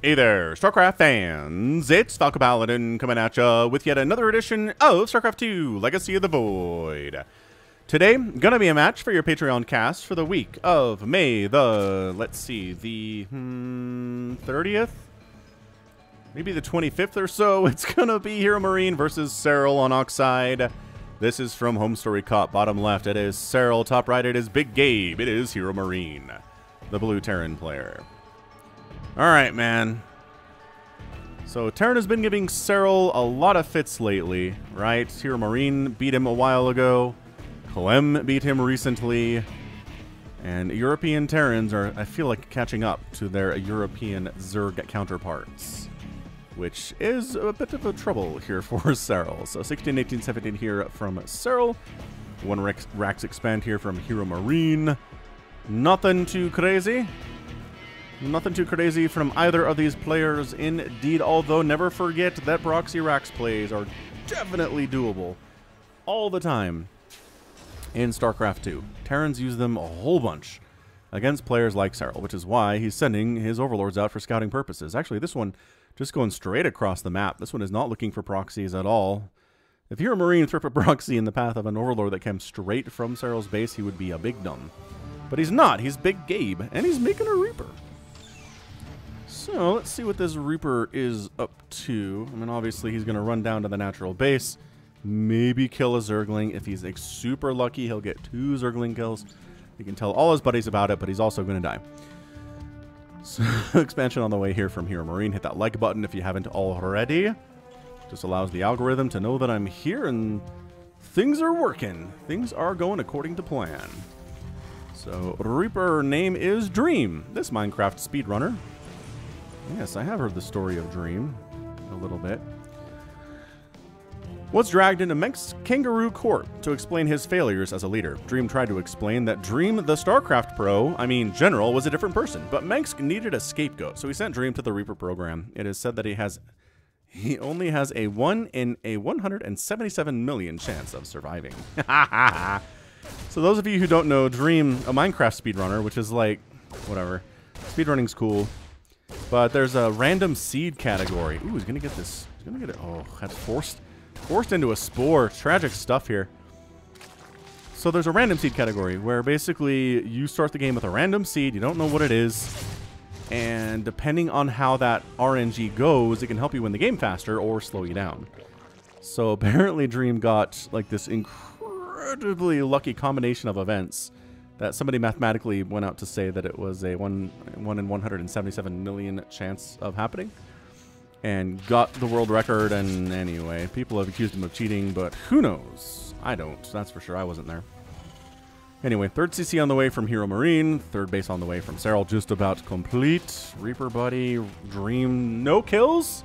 Hey there, StarCraft fans! It's Falcon Paladin coming at ya with yet another edition of StarCraft 2 Legacy of the Void. Today, gonna be a match for your Patreon cast for the week of May the, let's see, the hmm, 30th? Maybe the 25th or so. It's gonna be Hero Marine versus Serral on Oxide. This is from HomeStory Cup, bottom left. It is Serral, top right. It is Big Gabe. It is Hero Marine, the blue Terran player. All right, man. So Terran has been giving Serral a lot of fits lately, right? Hero Marine beat him a while ago. Clem beat him recently. And European Terrans are, I feel like, catching up to their European Zerg counterparts. Which is a bit of a trouble here for Serral. So 16, 18, 17 here from Serral. One Rax, Rax expand here from Hero Marine. Nothing too crazy. Nothing too crazy from either of these players indeed, although never forget that Proxy Rax plays are definitely doable all the time in StarCraft 2. Terrans use them a whole bunch against players like Serral, which is why he's sending his overlords out for scouting purposes. Actually, this one just going straight across the map. This one is not looking for proxies at all. If Hero Marine threw a proxy in the path of an overlord that came straight from Serral's base, he would be a big dumb. But he's not. He's Big Gabe, and he's making a Reaper. So let's see what this Reaper is up to. I mean, obviously he's going to run down to the natural base, maybe kill a Zergling. If he's like, super lucky, he'll get two Zergling kills. He can tell all his buddies about it, but he's also going to die. So expansion on the way here from Hero Marine. Hit that like button if you haven't already. Just allows the algorithm to know that I'm here and things are working. Things are going according to plan. So Reaper name is Dream, this Minecraft speedrunner. Yes, I have heard the story of Dream a little bit. Was dragged into Mengsk's kangaroo court to explain his failures as a leader. Dream tried to explain that Dream, the StarCraft pro, I mean general, was a different person, but Mengsk needed a scapegoat, so he sent Dream to the Reaper program. It is said that he has he only has a 1 in a 177 million chance of surviving. so those of you who don't know, Dream, a Minecraft speedrunner, which is like, whatever. Speedrunning's cool. But there's a random seed category. Ooh, he's gonna get this. He's gonna get it. Oh, that's forced, forced into a spore. Tragic stuff here. So there's a random seed category where basically you start the game with a random seed. You don't know what it is, and depending on how that RNG goes, it can help you win the game faster or slow you down. So apparently, Dream got like this incredibly lucky combination of events that somebody mathematically went out to say that it was a one one in 177 million chance of happening and got the world record. And anyway people have accused him of cheating but who knows? I don't that's for sure. I wasn't there. Anyway third cc on the way from hero marine third base on the way from Serral just about complete. Reaper buddy dream no kills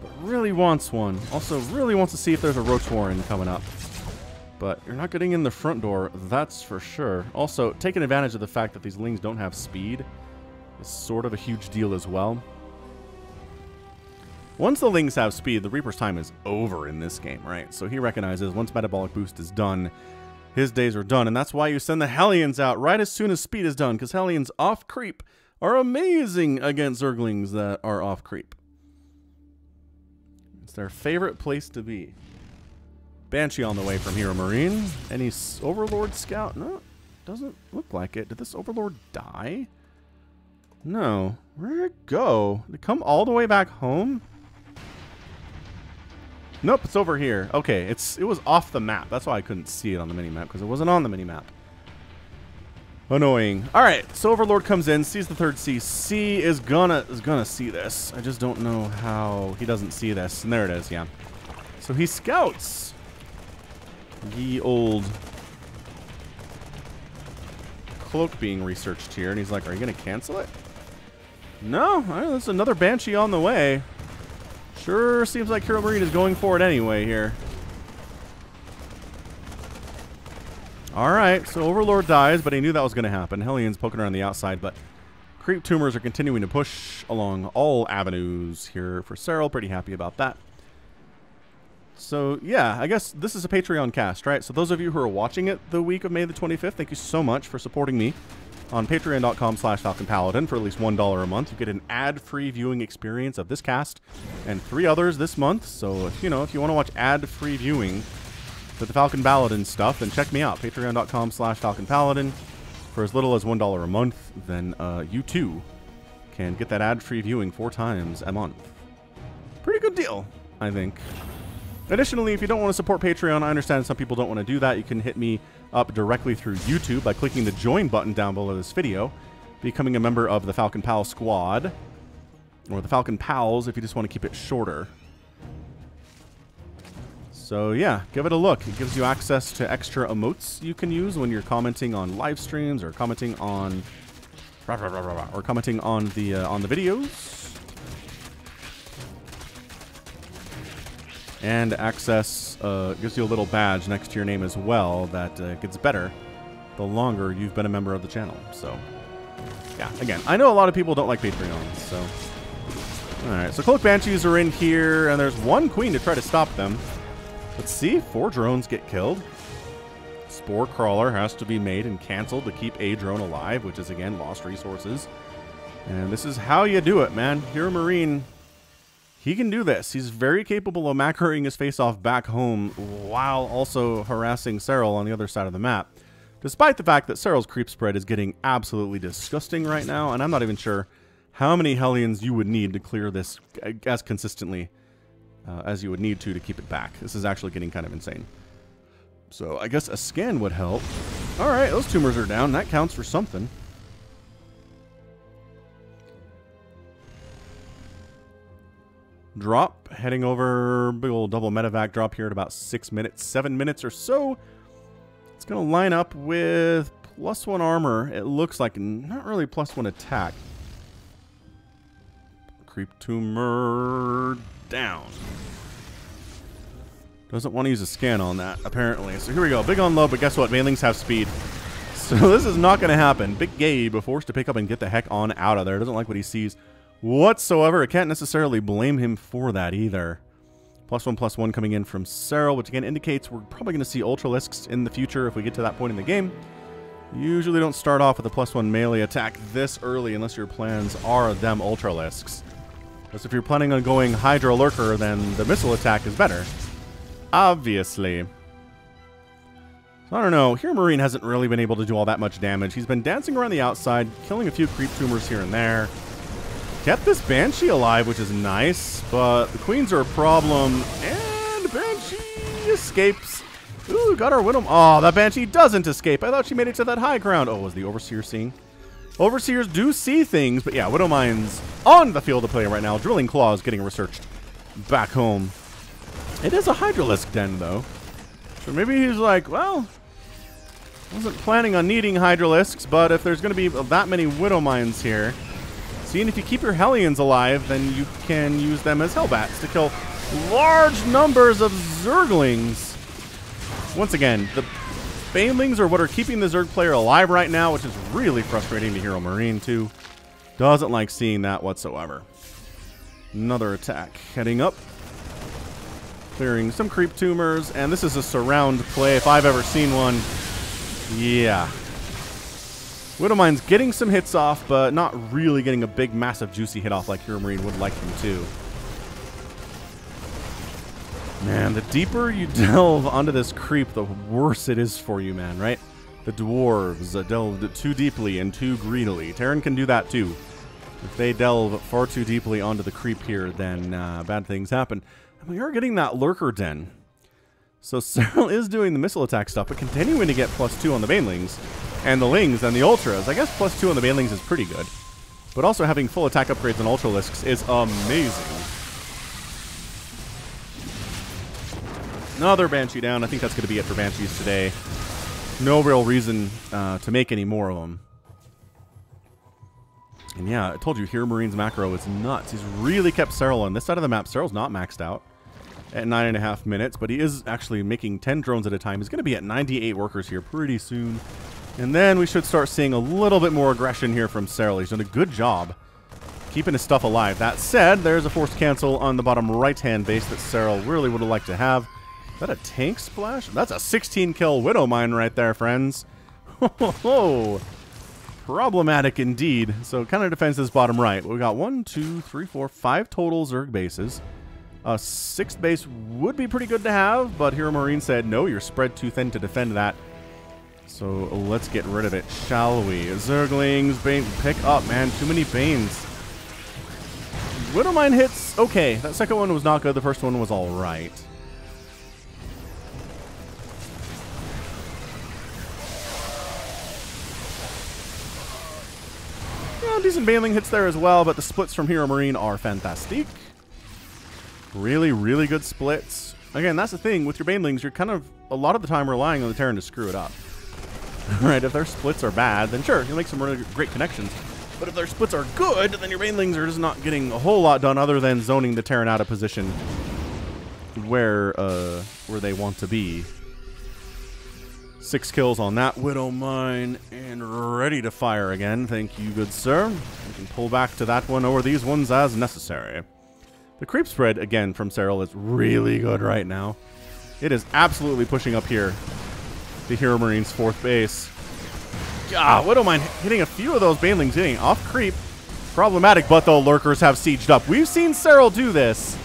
but really wants one. Also really wants to see if there's a roach warren coming up but you're not getting in the front door, that's for sure. Also, taking advantage of the fact that these lings don't have speed is sort of a huge deal as well. Once the lings have speed, the Reaper's time is over in this game, right? So he recognizes once Metabolic Boost is done, his days are done, and that's why you send the Hellions out right as soon as speed is done, because Hellions off creep are amazing against Zerglings that are off creep. It's their favorite place to be. Banshee on the way from Hero Marine. Any Overlord Scout? No, doesn't look like it. Did this Overlord die? No. Where did it go? Did it come all the way back home? Nope, it's over here. Okay, it's it was off the map. That's why I couldn't see it on the mini map because it wasn't on the mini map. Annoying. All right, so Overlord comes in, sees the third CC, is gonna is gonna see this. I just don't know how he doesn't see this. And there it is. Yeah. So he scouts Ye old cloak being researched here, and he's like, are you to cancel it? No, there's another Banshee on the way. Sure seems like Hero Marine is going for it anyway here. Alright, so Overlord dies, but he knew that was going to happen. Hellions poking around the outside, but Creep Tumors are continuing to push along all avenues here for Serral. Pretty happy about that. So, yeah, I guess this is a Patreon cast, right? So those of you who are watching it the week of May the 25th, thank you so much for supporting me on patreon.com slash falconpaladin for at least $1 a month. You get an ad-free viewing experience of this cast and three others this month. So, if, you know, if you want to watch ad-free viewing for the Falcon Paladin stuff, then check me out. Patreon.com slash Falcon Paladin. For as little as $1 a month, then uh, you too can get that ad-free viewing four times a month. Pretty good deal, I think. Additionally, if you don't want to support Patreon, I understand some people don't want to do that. You can hit me up directly through YouTube by clicking the join button down below this video, becoming a member of the Falcon Pal Squad, or the Falcon Pals if you just want to keep it shorter. So yeah, give it a look. It gives you access to extra emotes you can use when you're commenting on live streams or commenting on or commenting on the uh, on the videos. And access uh, gives you a little badge next to your name as well that uh, gets better the longer you've been a member of the channel. So, yeah, again, I know a lot of people don't like Patreon, so... Alright, so Cloak Banshees are in here, and there's one Queen to try to stop them. Let's see, four drones get killed. Spore Crawler has to be made and canceled to keep a drone alive, which is, again, lost resources. And this is how you do it, man. Hero Marine, he can do this. He's very capable of macroing his face off back home while also harassing Serral on the other side of the map. Despite the fact that Serral's creep spread is getting absolutely disgusting right now, and I'm not even sure how many Hellions you would need to clear this as consistently uh, as you would need to to keep it back. This is actually getting kind of insane. So I guess a scan would help. All right, those tumors are down. That counts for something. Drop, heading over, big old double medevac drop here at about six minutes, seven minutes or so. It's going to line up with plus one armor. It looks like not really plus one attack. Creep tumor down. Doesn't want to use a scan on that, apparently. So here we go. Big on low, but guess what? Banelings have speed. So this is not going to happen. Big Gabe forced to pick up and get the heck on out of there. Doesn't like what he sees whatsoever. I can't necessarily blame him for that either. Plus one, plus one coming in from Serral, which again indicates we're probably going to see Ultralisks in the future if we get to that point in the game. Usually don't start off with a plus one melee attack this early unless your plans are them Ultralisks. Because if you're planning on going Hydra Lurker, then the missile attack is better. Obviously. So I don't know. Hero Marine hasn't really been able to do all that much damage. He's been dancing around the outside, killing a few creep tumors here and there. Kept this Banshee alive, which is nice, but the Queens are a problem, and Banshee escapes. Ooh, got our Widow. Oh, that Banshee doesn't escape. I thought she made it to that high ground. Oh, was the Overseer seeing? Overseers do see things, but yeah, Widow Mine's on the field of play right now. Drilling Claws getting researched back home. It is a Hydralisk den, though. So maybe he's like, well, wasn't planning on needing Hydralisks, but if there's going to be that many Widow Mines here, seeing if you keep your Hellions alive, then you can use them as Hellbats to kill large numbers of Zerglings. Once again, the Banelings are what are keeping the Zerg player alive right now, which is really frustrating to Hero Marine, too. Doesn't like seeing that whatsoever. Another attack. Heading up. Clearing some creep tumors, and this is a surround play if I've ever seen one. Yeah. Widowmine's getting some hits off, but not really getting a big, massive, juicy hit off like Hero Marine would like him to. Man, the deeper you delve onto this creep, the worse it is for you, man, right? The dwarves delved too deeply and too greedily. Terran can do that too. If they delve far too deeply onto the creep here, then uh, bad things happen. And we are getting that lurker den. So Serral is doing the missile attack stuff, but continuing to get plus two on the Banelings and the Lings and the Ultras. I guess plus two on the Banelings is pretty good. But also having full attack upgrades on Ultralisks is amazing. Another Banshee down. I think that's going to be it for Banshees today. No real reason uh, to make any more of them. And yeah, I told you, Hero Marine's macro is nuts. He's really kept Serral on this side of the map. Serral's not maxed out at nine and a half minutes, but he is actually making 10 drones at a time. He's going to be at 98 workers here pretty soon. And then we should start seeing a little bit more aggression here from Serral. He's done a good job keeping his stuff alive. That said, there's a forced cancel on the bottom right-hand base that Serral really would have liked to have. Is that a tank splash? That's a 16 kill Widow Mine right there, friends. Ho, ho, ho. problematic indeed. So kind of defends this bottom right. We got one, two, three, four, five total Zerg bases. A sixth base would be pretty good to have, but Hero Marine said, no, you're spread too thin to defend that. So let's get rid of it, shall we? Zerglings, Bane, pick up, man. Too many Banes. Widowmine hits, okay. That second one was not good. The first one was all right. Yeah, decent Baneling hits there as well, but the splits from Hero Marine are fantastic. Really, really good splits. Again, that's the thing. With your Banelings, you're kind of, a lot of the time, relying on the Terran to screw it up. right, if their splits are bad, then sure, you'll make some really great connections. But if their splits are good, then your Banelings are just not getting a whole lot done other than zoning the Terran out of position where, uh, where they want to be. Six kills on that Widow Mine, and ready to fire again. Thank you, good sir. We can pull back to that one or these ones as necessary. The creep spread, again, from Serral is really good right now. It is absolutely pushing up here to Hero Marine's fourth base. Ah, Widowmine hitting a few of those Banelings, hitting off creep. Problematic, but the Lurkers have sieged up. We've seen Serral do this.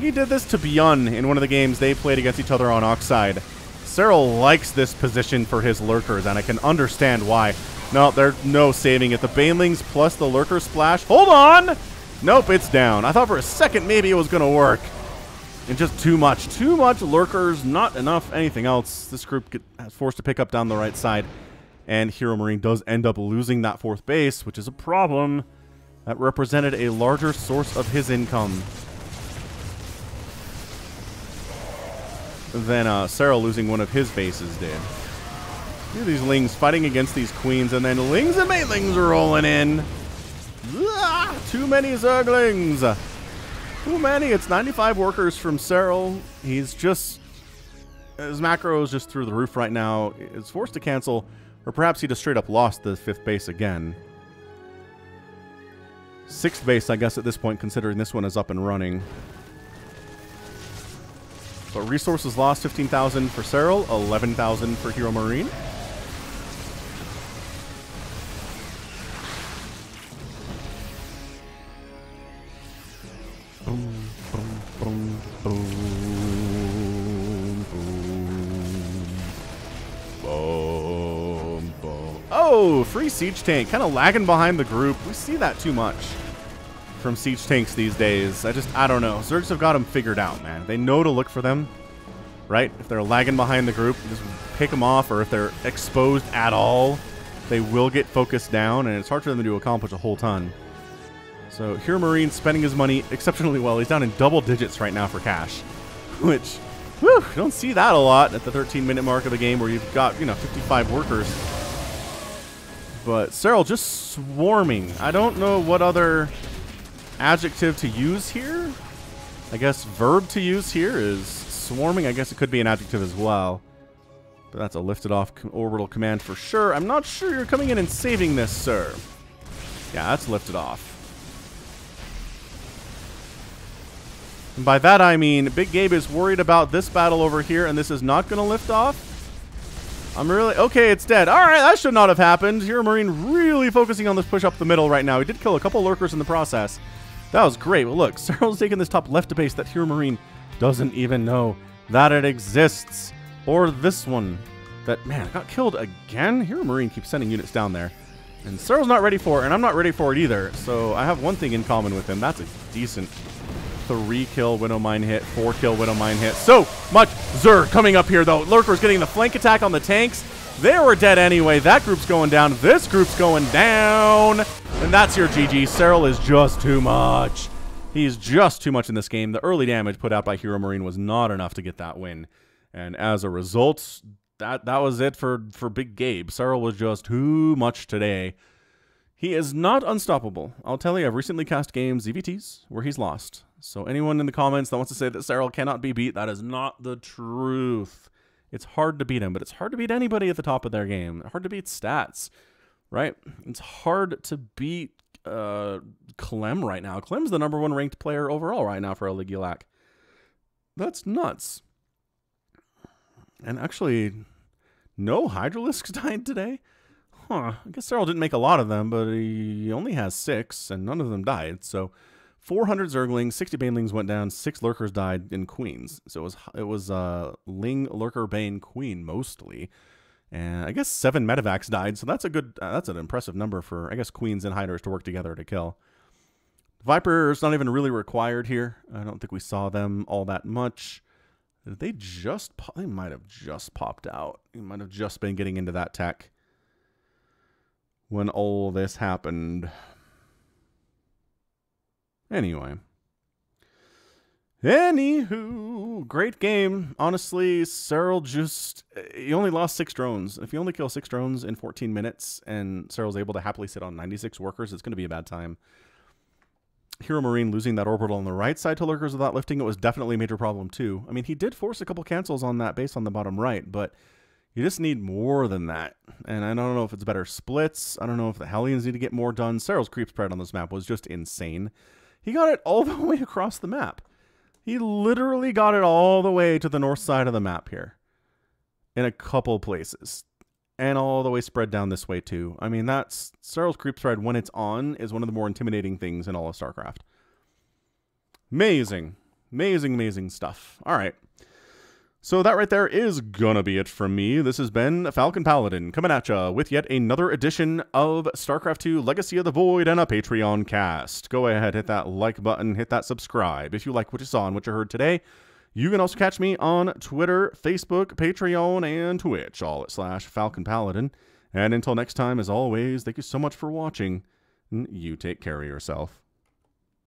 He did this to Byun in one of the games they played against each other on Oxide. Serral likes this position for his Lurkers, and I can understand why. No, there's no saving it. The Banelings plus the Lurker splash. Hold on! Nope, it's down. I thought for a second maybe it was going to work. And just too much. Too much lurkers, not enough anything else. This group get forced to pick up down the right side. And Hero Marine does end up losing that fourth base, which is a problem. That represented a larger source of his income. Than uh, Serral losing one of his bases did. At these Lings fighting against these Queens, and then Lings and Banelings rolling in. Ah, too many Zerglings. Too Manny, It's 95 workers from Serral. He's just... His macro is just through the roof right now. Is forced to cancel, or perhaps he just straight up lost the fifth base again. Sixth base, I guess, at this point, considering this one is up and running. But resources lost, 15,000 for Serral, 11,000 for Hero Marine. Oh, free siege tank. Kind of lagging behind the group. We see that too much from siege tanks these days. I just, I don't know. Zergs have got them figured out, man. They know to look for them, right? If they're lagging behind the group, just pick them off, or if they're exposed at all, they will get focused down, and it's hard for them to accomplish a whole ton. So Hero Marine spending his money exceptionally well. He's down in double digits right now for cash, which, whew, don't see that a lot at the 13-minute mark of the game where you've got, you know, 55 workers. But Serral just swarming. I don't know what other adjective to use here. I guess verb to use here is swarming. I guess it could be an adjective as well. But that's a lifted off orbital command for sure. I'm not sure you're coming in and saving this, sir. Yeah, that's lifted off. And by that I mean Big Gabe is worried about this battle over here and this is not going to lift off. I'm really... Okay, it's dead. All right, that should not have happened. Hero Marine really focusing on this push up the middle right now. He did kill a couple lurkers in the process. That was great. Well, look, Serral's taking this top left base that Hero Marine doesn't even know that it exists. Or this one that, man, got killed again. Hero Marine keeps sending units down there. And Serral's not ready for it, and I'm not ready for it either. So I have one thing in common with him. That's a decent three kill Widow Mine hit, four kill Widow Mine hit. So much Zerg coming up here, though. Lurker's getting the flank attack on the tanks. They were dead anyway. That group's going down. This group's going down. And that's your GG. Serral is just too much. He's just too much in this game. The early damage put out by Hero Marine was not enough to get that win. And as a result, that that was it for, for Big Gabe. Serral was just too much today. He is not unstoppable. I'll tell you, I've recently cast games, ZVTs, where he's lost. So anyone in the comments that wants to say that Serral cannot be beat, that is not the truth. It's hard to beat him, but it's hard to beat anybody at the top of their game. Hard to beat stats, right? It's hard to beat uh, Clem right now. Clem's the number one ranked player overall right now for Aligulac. That's nuts. And actually, no Hydralisks died today. huh, I guess Serral didn't make a lot of them, but he only has six, and none of them died. So 400 Zerglings, 60 Banelings went down, six Lurkers died in Queens. So it was it was uh, Ling, Lurker, Bane, Queen mostly. And I guess seven Medivacs died, so that's a good, uh, that's an impressive number for, I guess, Queens and Hydras to work together to kill. Viper's not even really required here. I don't think we saw them all that much. They just, they might have just popped out. They might have just been getting into that tech when all this happened. Anyway. Anywho, great game. Honestly, Serral just he only lost six drones. If you only kill six drones in 14 minutes and Serral's able to happily sit on 96 workers, it's going to be a bad time. Hero Marine losing that orbital on the right side to lurkers without lifting it was definitely a major problem too. I mean, he did force a couple cancels on that base on the bottom right, but you just need more than that. And I don't know if it's better splits. I don't know if the Hellions need to get more done. Serral's creep spread on this map was just insane. He got it all the way across the map. He literally got it all the way to the north side of the map here in a couple places and all the way spread down this way too. I mean, that's Serral's creep spread when it's on is one of the more intimidating things in all of StarCraft. Amazing, amazing, amazing stuff. All right. So that right there is gonna be it from me. This has been Falcon Paladin coming at ya with yet another edition of StarCraft 2 Legacy of the Void and a Patreon cast. Go ahead, hit that like button, hit that subscribe if you like what you saw and what you heard today. You can also catch me on Twitter, Facebook, Patreon, and Twitch, all at slash Falcon Paladin. And until next time, as always, thank you so much for watching. You take care of yourself.